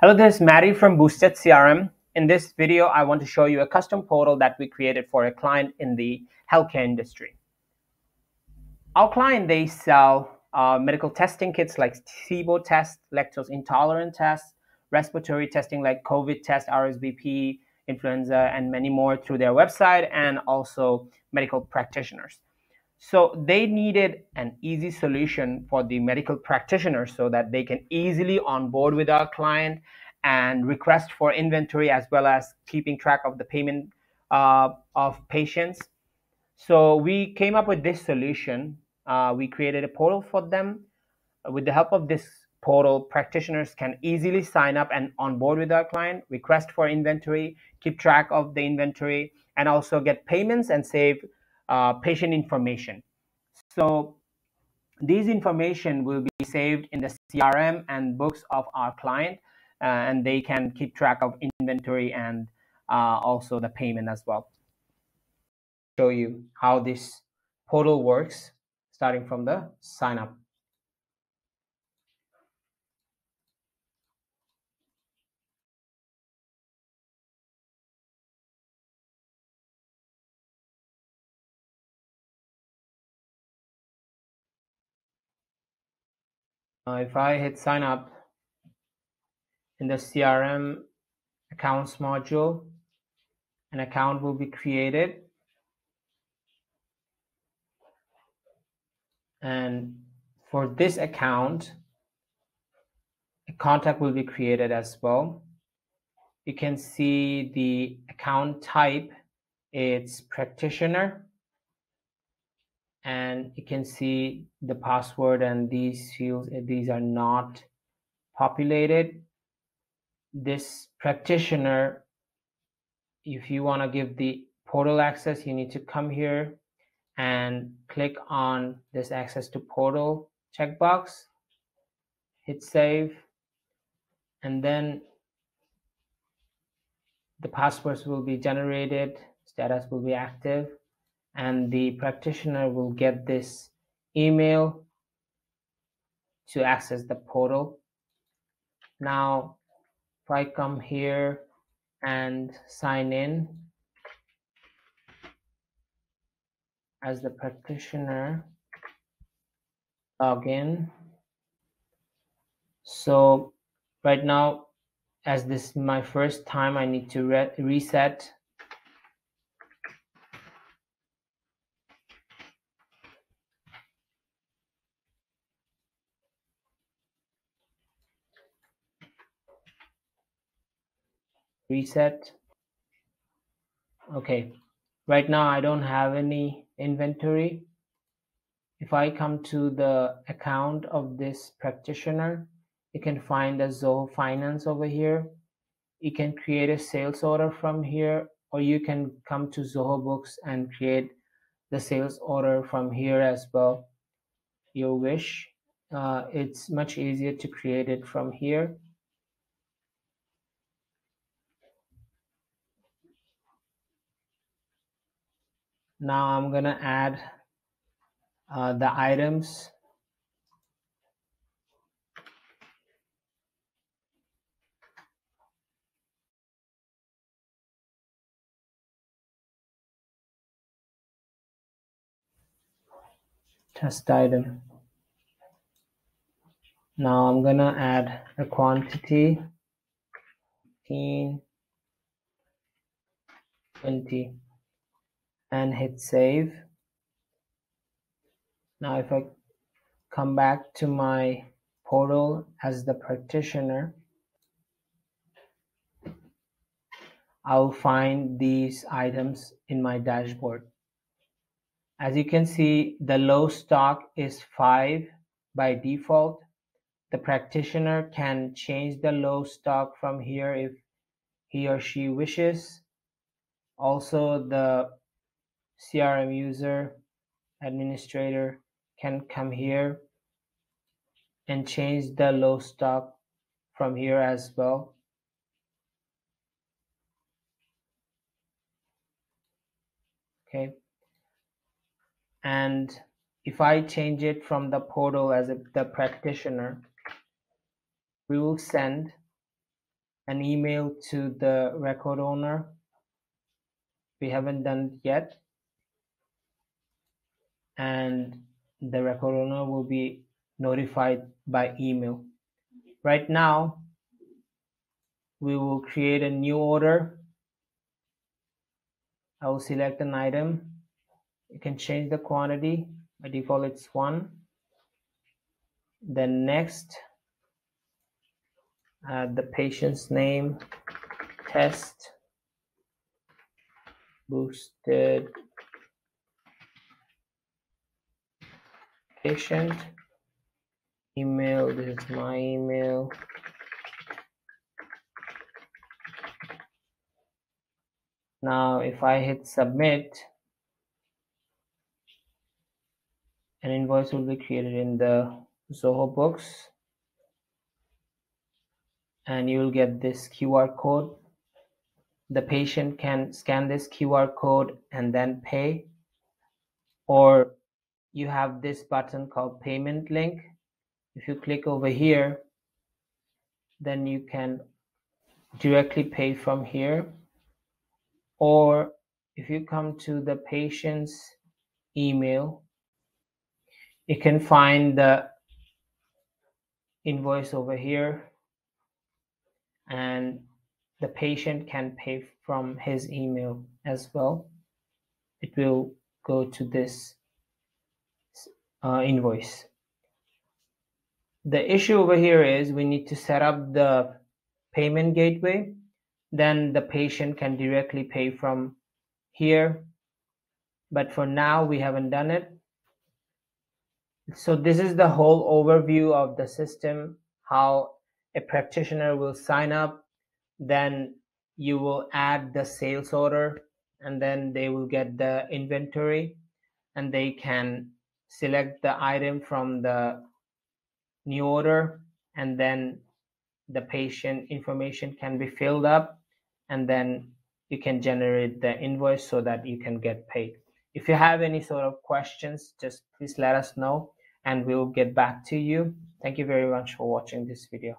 Hello, this is Matty from Boosted CRM. In this video, I want to show you a custom portal that we created for a client in the healthcare industry. Our client, they sell uh, medical testing kits like SIBO test, lactose intolerant tests, respiratory testing like COVID test, RSVP, influenza, and many more through their website and also medical practitioners. So they needed an easy solution for the medical practitioners so that they can easily onboard with our client and request for inventory as well as keeping track of the payment uh, of patients. So we came up with this solution. Uh, we created a portal for them. With the help of this portal, practitioners can easily sign up and onboard with our client, request for inventory, keep track of the inventory, and also get payments and save uh, patient information. So these information will be saved in the CRM and books of our client, uh, and they can keep track of inventory and uh, also the payment as well. Show you how this portal works, starting from the sign up. Uh, if I hit sign up in the CRM accounts module, an account will be created. And for this account, a contact will be created as well. You can see the account type, it's practitioner and you can see the password and these fields eh, these are not populated. This practitioner if you want to give the portal access you need to come here and click on this access to portal checkbox hit save and then the passwords will be generated status will be active and the practitioner will get this email to access the portal. Now, if I come here and sign in as the practitioner, log in. So right now, as this is my first time, I need to re reset reset. Okay. Right now I don't have any inventory. If I come to the account of this practitioner you can find the Zoho Finance over here. You can create a sales order from here or you can come to Zoho Books and create the sales order from here as well. Your wish. Uh, it's much easier to create it from here now I'm gonna add uh, the items. Test item. Now I'm gonna add a quantity 15 20 and hit save. Now if I come back to my portal as the practitioner, I'll find these items in my dashboard. As you can see, the low stock is 5 by default. The practitioner can change the low stock from here if he or she wishes. Also, the CRM user administrator can come here and change the low stock from here as well. Okay. And if I change it from the portal as a, the practitioner, we will send an email to the record owner. We haven't done it yet. And the record owner will be notified by email. Right now, we will create a new order. I will select an item. You can change the quantity. By default, it's one. Then next, add the patient's name, test, boosted patient, email, this is my email. Now, if I hit submit, an invoice will be created in the Zoho Books and you will get this QR code. The patient can scan this QR code and then pay or you have this button called payment link. If you click over here, then you can directly pay from here. Or if you come to the patient's email, you can find the invoice over here and the patient can pay from his email as well. It will go to this uh, invoice. The issue over here is we need to set up the payment gateway. Then the patient can directly pay from here. But for now, we haven't done it. So this is the whole overview of the system, how a practitioner will sign up, then you will add the sales order, and then they will get the inventory, and they can select the item from the new order, and then the patient information can be filled up, and then you can generate the invoice so that you can get paid. If you have any sort of questions, just please let us know and we'll get back to you. Thank you very much for watching this video.